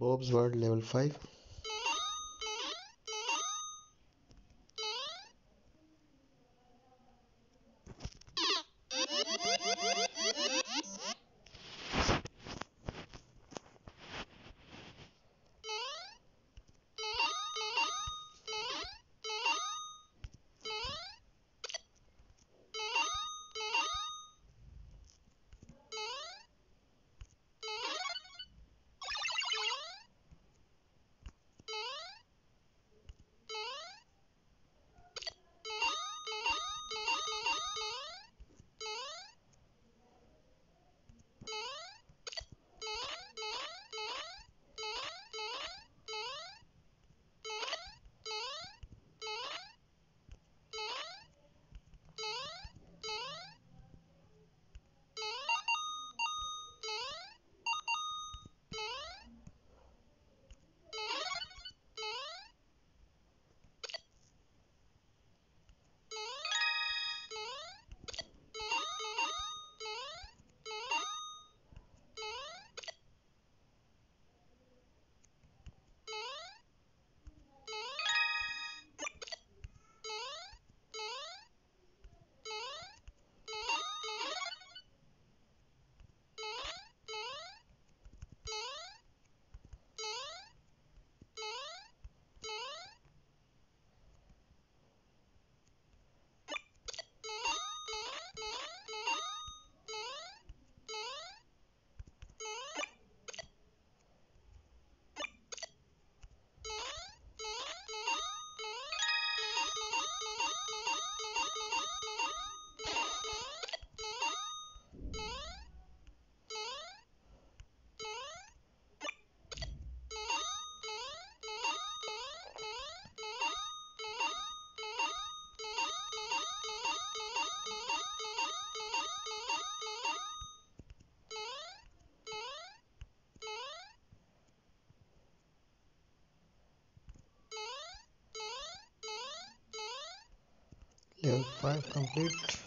Bob's World level 5 level 5 complete